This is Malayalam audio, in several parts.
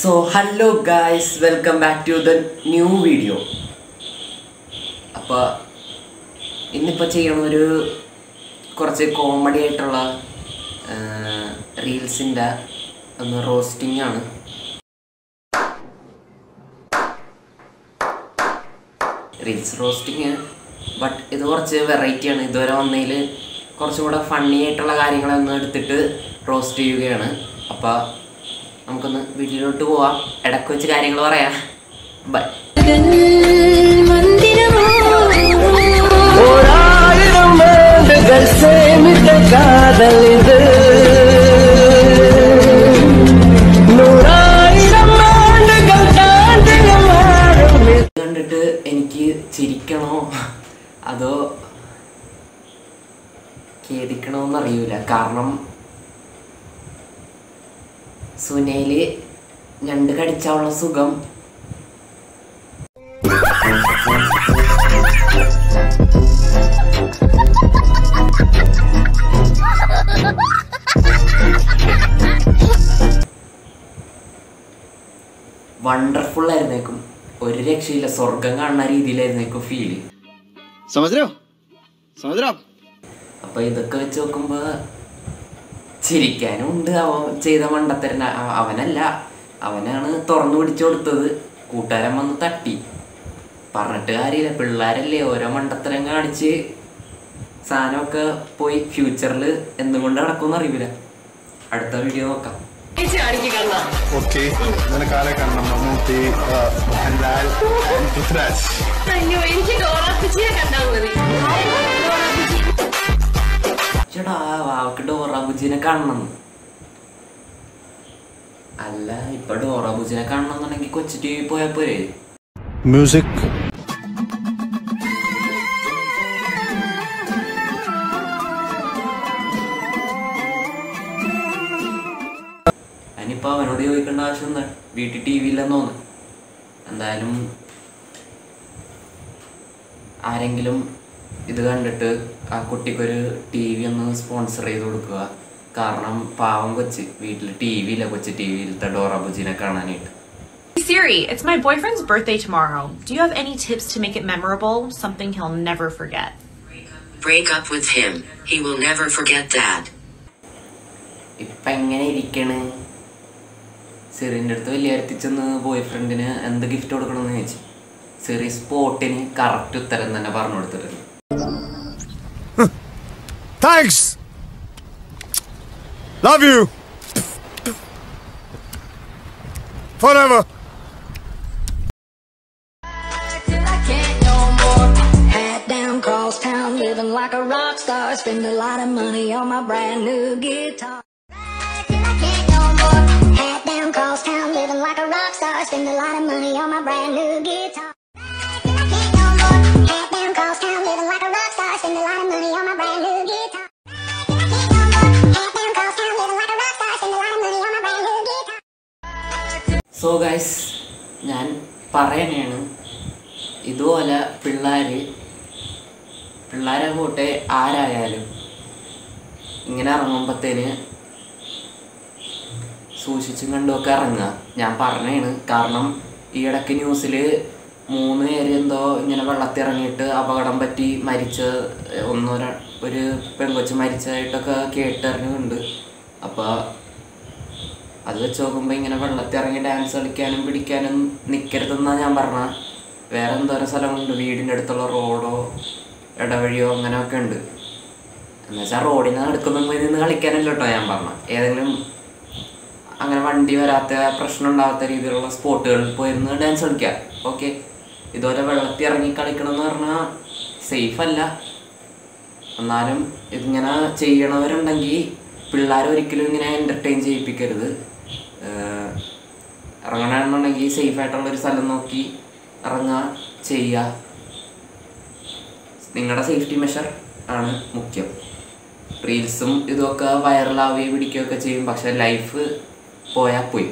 So hello guys welcome back to the new video അപ്പോൾ ഇന്നിപ്പോൾ ചെയ്യണൊരു കുറച്ച് കോമഡി ആയിട്ടുള്ള റീൽസിന്റെ ഒന്ന് റോസ്റ്റിംഗ് ആണ്. റീൽസ് റോസ്റ്റിങ് ബട്ട് ഇത് കുറച്ച് വെറൈറ്റി ആണ്. ഇതുവരെ വന്നതിൽ കുറച്ചും കൂടെ ഫണ്ണി ആയിട്ടുള്ള കാര്യങ്ങളൊന്നും എടുത്തിട്ട് റോസ്റ്റ് ചെയ്യുകയാണ്. അപ്പോൾ നമുക്കൊന്ന് വീട്ടിലോട്ട് പോവാം. ഇടയ്ക്ക് വെച്ച് കാര്യങ്ങൾ പറയാം. ബൈ കാതലിത് ചിരിക്കണോ? അതോ ഖേദിക്കണോന്നറിയൂല കാരണം സുനയിൽ ഞണ്ട് കടിച്ചുള്ള സുഖം. വണ്ടർഫുൾ ആയിരുന്നേക്കും. ഒരു രക്ഷയില്ല സ്വർഗം കാണുന്ന രീതിയിലായിരുന്നേക്കും ഫീൽ അപ്പൊ ഇതൊക്കെ വെച്ച് നോക്കുമ്പോ ചിരിക്കാനും ഉണ്ട് അവൻ ചെയ്ത മണ്ടത്തരന അവനല്ല അവനാണ് തുറന്നു പിടിച്ചു കൊടുത്തത്. കൂട്ടുകാരൻ വന്ന് തട്ടി. പറഞ്ഞിട്ട് കാര്യമില്ല പിള്ളേരല്ലേ ഓരോ മണ്ടത്തരം കാണിച്ച് സാധനമൊക്കെ പോയി ഫ്യൂച്ചറിൽ എന്തുകൊണ്ട് നടക്കുമെന്ന് അറിയില്ല. അടുത്ത വീഡിയോ നോക്കാം. ഓക്കെ നിനക്കാരെ കാണണം. മമ്മൂട്ടി ആ, മോഹൻലാൽ പൃഥ്വിരാജ്. അയ്യോ എനിക്ക് ഡോറാ കണ്ടാൽ മതി. ചേട്ടാ വാവക്ക് ഡോറാബുജിനെ കാണണം അല്ല ഇപ്പൊ ഡോറാബുജിനെ കാണണം എന്നുണ്ടെങ്കിൽ കൊച്ചു ടി വി പോയാ പോരെ. മ്യൂസിക് അതിനിപ്പോ അവനോട് ചോദിക്കേണ്ട ആവശ്യം വീട്ടിൽ ടി വി ഇല്ലെന്ന് തോന്നുന്നു. എന്തായാലും ആരെങ്കിലും ഇത് കണ്ടിട്ട് ആ കുട്ടിക്കൊരു ടി വി ഒന്ന് സ്പോൺസർ ചെയ്ത് കൊടുക്കുക കാരണം പാവം കൊച്ച് വീട്ടിൽ ടി വി ഇല്ല കൊച്ചി ടി വിയിലത്തെ ഡോറാബുജിനെ കാണാനായിട്ട് Siri, it's my boyfriend's birthday tomorrow. Do you have any tips to make it memorable? Something he'll never forget. Break up with him. He will never forget that. ഇപ്പൊ എങ്ങനെ ഇരിക്കണ് സിറിന്റെ അടുത്ത് വലിയ ചെന്ന് ബോയ്ഫ്രണ്ടിന് എന്ത് ഗിഫ്റ്റ് കൊടുക്കണമെന്ന് ചോദിച്ചു സിറി സ്പോട്ടിന് കറക്റ്റ് ഉത്തരം തന്നെ പറഞ്ഞു കൊടുത്തിട്ടുണ്ട് more. Love you! Forever! living like a rock star. Spend a lot of money on my brand new guitar. Hat down, town, living like a rock star. Spend a lot of money on my brand new guitar. Hat down, town, living like a rock star. Spend a lot of money on my brand new so guys ഞാൻ പറയണേണ് ഇതുപോലെ പിള്ളേർ പിള്ളേരെ കൂട്ടെ ആരായാലും ഇങ്ങനെ ഇറങ്ങുമ്പത്തേന് സൂക്ഷിച്ചും കണ്ടുമൊക്കെ ഇറങ്ങുക. ഞാൻ പറഞ്ഞേണ്. കാരണം ഈ ഇടയ്ക്ക് ന്യൂസിൽ മൂന്ന് പേര് എന്തോ ഇങ്ങനെ വെള്ളത്തിൽ ഇറങ്ങിയിട്ട് അപകടം പറ്റി മരിച്ച ഒന്നോ ഒരു പെൺകൊച്ച് മരിച്ചതായിട്ടൊക്കെ കേട്ടറിഞ്ഞുണ്ട്. അപ്പോൾ അത് വെച്ച് നോക്കുമ്പോൾ ഇങ്ങനെ വെള്ളത്തിൽ ഇറങ്ങി ഡാൻസ് കളിക്കാനും പിടിക്കാനും നിൽക്കരുതെന്നാണ് ഞാൻ പറഞ്ഞ. വേറെ എന്തോരം സ്ഥലമുണ്ട് വീടിന്റെ അടുത്തുള്ള റോഡോ ഇടവഴിയോ അങ്ങനെയൊക്കെ ഉണ്ട്. എന്നുവെച്ചാൽ റോഡിനെ നടക്കുന്നതിൽ നിന്ന് കളിക്കാനല്ല കേട്ടോ ഞാൻ പറഞ്ഞ. ഏതെങ്കിലും അങ്ങനെ വണ്ടി വരാത്ത പ്രശ്നം ഉണ്ടാകാത്ത രീതിയിലുള്ള സ്പോട്ടുകളിൽ പോയിരുന്ന് ഡാൻസ് കളിക്കാം. ഓക്കെ ഇതുപോലെ വെള്ളത്തിൽ ഇറങ്ങി കളിക്കണം എന്ന് പറഞ്ഞാൽ സേഫ് അല്ല. എന്നാലും ഇതിങ്ങനെ ചെയ്യണവരുണ്ടെങ്കിൽ പിള്ളേരെ ഒരിക്കലും ഇങ്ങനെ എന്റർടൈൻ ചെയ്യിപ്പിക്കരുത്. ഇറങ്ങണമെന്നുണ്ടെങ്കിൽ സേഫ് ആയിട്ടുള്ള ഒരു സ്ഥലം നോക്കി ഇറങ്ങുക ചെയ്യുക നിങ്ങളുടെ സേഫ്റ്റി മെഷർ ആണ് മുഖ്യം റീൽസും ഇതൊക്കെ വൈറലാവുകയും പിടിക്കുകയൊക്കെ ചെയ്യും പക്ഷെ ലൈഫ് പോയാൽ പോയി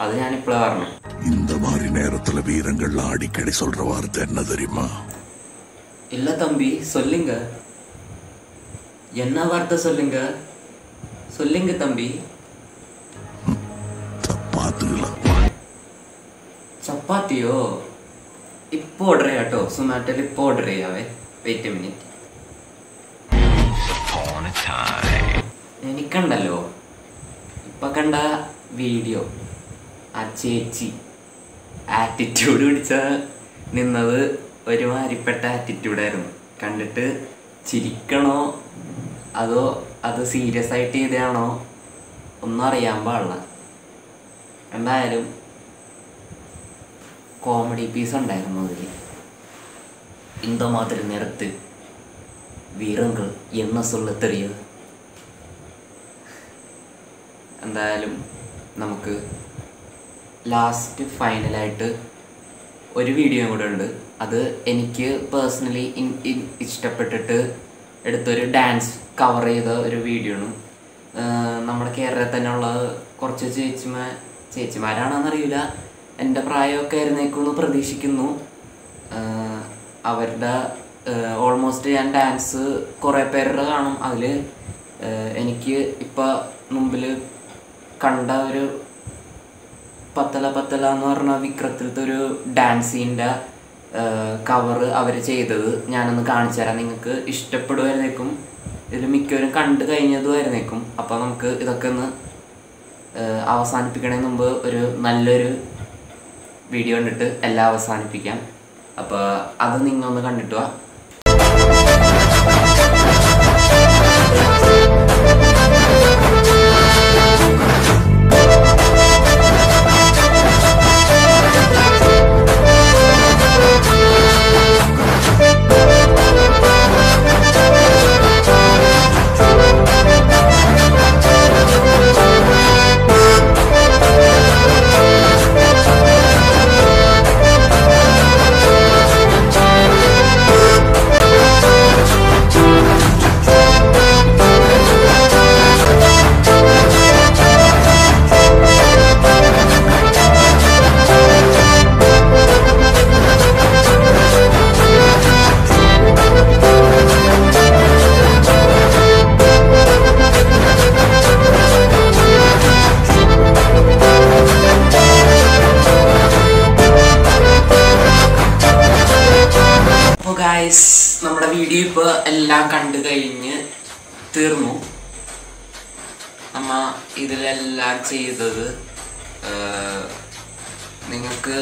അത് ഞാനിപ്പോഴാണ് പറഞ്ഞത് இந்த மாதிரி நேரத்துல வீரங்கள்லாம் அடிக்கடி சொல்ற வார்த்தை என்ன தெரியுமா இல்ல தம்பி சொல்லுங்க என்ன வார்த்தை சொல்லுங்க சொல்லுங்க தம்பி ചപ്പാത്തിയോ? ഇപ്പൊ ഓർഡർ ചെയ്യാം കേട്ടോ. സൊമാറ്റോയിൽ ഓർഡർ ചെയ്യാവേ വെയിറ്റ് എ മിനിറ്റ് എനിക്കണ്ടല്ലോ. ഇപ്പൊ കണ്ട വീഡിയോ ആ ചേച്ചി ആറ്റിറ്റ്യൂഡ് പിടിച്ച നിന്നത് ഒരുമാതിരിപ്പെട്ട ആറ്റിറ്റ്യൂഡായിരുന്നു കണ്ടിട്ട് ചിരിക്കണോ? അതോ അത് സീരിയസ് ആയിട്ട് ചെയ്താണോ ഒന്നും അറിയാൻ പാടില്ല. എന്തായാലും കോമഡി പീസ് ഉണ്ടായിരുന്നു അതിൽ ഇന്ത മാതിരി നിരത്ത് വീരങ്കൾ എന്ന സൊല്ല തെറിയത് എന്തായാലും നമുക്ക് ലാസ്റ്റ് ഫൈനലായിട്ട് ഒരു വീഡിയോ കൂടെ ഉണ്ട്. അത് എനിക്ക് പേഴ്സണലി ഇഷ്ടപ്പെട്ടിട്ട് എടുത്തൊരു ഡാൻസ് കവർ ചെയ്ത ഒരു വീഡിയോ ആണ്. നമ്മുടെ കേരളത്തിൽ തന്നെയുള്ള കുറച്ച് ചേച്ചിമാർ ചേച്ചിമാരാണെന്നറിയില്ല. എന്റെ പ്രായമൊക്കെ ആയിരുന്നേക്കുമെന്ന് പ്രതീക്ഷിക്കുന്നു. അവരുടെ ഓൾമോസ്റ്റ് ഞാൻ ഡാൻസ് കുറേ പേരുടെ കാണും. അതിൽ എനിക്ക് ഇപ്പം മുമ്പിൽ കണ്ട ഒരു പത്തല പത്തല എന്ന് പറഞ്ഞ വിക്രത്തിലത്തെ ഒരു ഡാൻസിന്റെ കവർ അവർ ചെയ്തത് ഞാനൊന്ന് കാണിച്ചു തരാം. നിങ്ങൾക്ക് ഇഷ്ടപ്പെടുമായിരുന്നേക്കും ഇതിൽ മിക്കവരും കണ്ടു കഴിഞ്ഞതുമായിരുന്നേക്കും. അപ്പോൾ നമുക്ക് ഇതൊക്കെ ഒന്ന് അവസാനിപ്പിക്കണതിന് മുമ്പ് ഒരു നല്ലൊരു വീഡിയോ കണ്ടിട്ട് എല്ലാം അവസാനിപ്പിക്കാം. അപ്പോൾ അത് നിങ്ങൾ ഒന്ന് കണ്ടിട്ട് വാ. എല്ലാം കണ്ടു കഴിഞ്ഞ് തീർന്നു. നമ്മ ഇതിലെല്ലാം ചെയ്തത് നിങ്ങൾക്ക്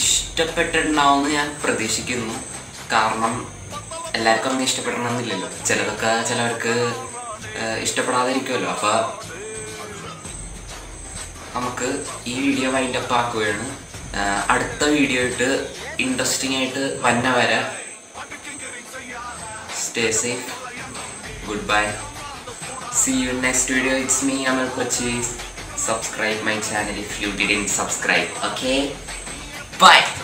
ഇഷ്ടപ്പെട്ടിട്ടുണ്ടാവുമെന്ന് ഞാൻ പ്രതീക്ഷിക്കുന്നു. കാരണം എല്ലാവർക്കും ഒന്നും ഇഷ്ടപ്പെടണമെന്നില്ലല്ലോ. ചിലതൊക്കെ ചിലവർക്ക് ഇഷ്ടപ്പെടാതിരിക്കുമല്ലോ. അപ്പോൾ നമുക്ക് ഈ വീഡിയോ വൈൻഡപ്പ് ആക്കുകയാണ്. അടുത്ത വീഡിയോ ആയിട്ട് ഇൻട്രസ്റ്റിംഗ് ആയിട്ട് വന്ന വരെ stay safe, goodbye. See you in next video, it's me Amal Kochi. Subscribe my channel if you didn't subscribe, okay? Bye!